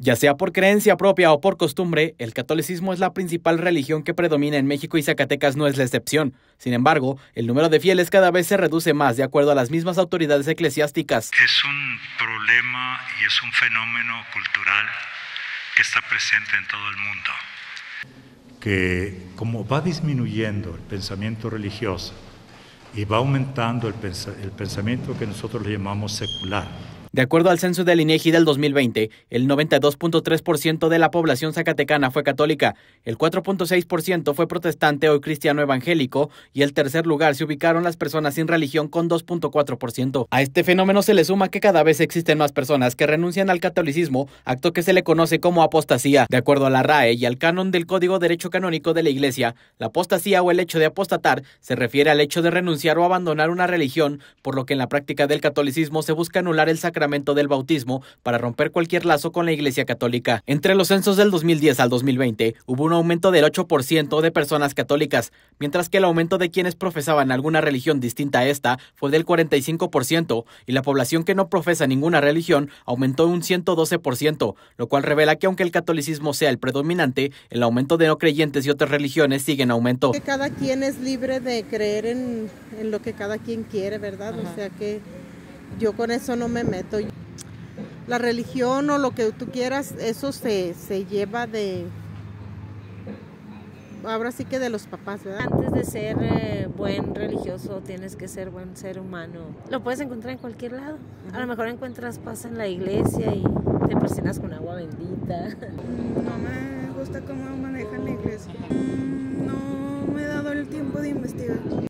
Ya sea por creencia propia o por costumbre, el catolicismo es la principal religión que predomina en México y Zacatecas no es la excepción. Sin embargo, el número de fieles cada vez se reduce más de acuerdo a las mismas autoridades eclesiásticas. Es un problema y es un fenómeno cultural que está presente en todo el mundo. Que como va disminuyendo el pensamiento religioso y va aumentando el, pensamiento que nosotros le llamamos secular, de acuerdo al censo del INEGI del 2020, el 92.3% de la población zacatecana fue católica, el 4.6% fue protestante o cristiano evangélico y el tercer lugar se ubicaron las personas sin religión con 2.4%. A este fenómeno se le suma que cada vez existen más personas que renuncian al catolicismo, acto que se le conoce como apostasía. De acuerdo a la RAE y al canon del Código Derecho Canónico de la Iglesia, la apostasía o el hecho de apostatar se refiere al hecho de renunciar o abandonar una religión, por lo que en la práctica del catolicismo se busca anular el sacramento del bautismo para romper cualquier lazo con la Iglesia Católica. Entre los censos del 2010 al 2020 hubo un aumento del 8% de personas católicas, mientras que el aumento de quienes profesaban alguna religión distinta a esta fue del 45% y la población que no profesa ninguna religión aumentó un 112%, lo cual revela que aunque el catolicismo sea el predominante, el aumento de no creyentes y otras religiones sigue en aumento. Que cada quien es libre de creer en, lo que cada quien quiere, ¿verdad? O sea que yo con eso no me meto. La religión o lo que tú quieras, eso se, se lleva de, ahora sí que de los papás, ¿verdad? Antes de ser eh, buen religioso tienes que ser buen ser humano. Lo puedes encontrar en cualquier lado. A lo mejor encuentras paz en la iglesia y te presionas con agua bendita. No me gusta cómo manejan la iglesia.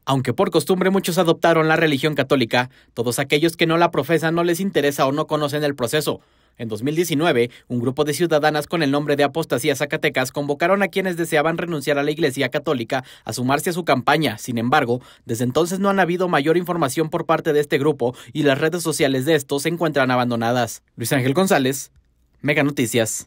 Aunque por costumbre muchos adoptaron la religión católica, todos aquellos que no la profesan no les interesa o no conocen el proceso. En 2019, un grupo de ciudadanas con el nombre de Apostasía Zacatecas convocaron a quienes deseaban renunciar a la Iglesia Católica a sumarse a su campaña. Sin embargo, desde entonces no han habido mayor información por parte de este grupo y las redes sociales de estos se encuentran abandonadas. Luis Ángel González, Mega Noticias.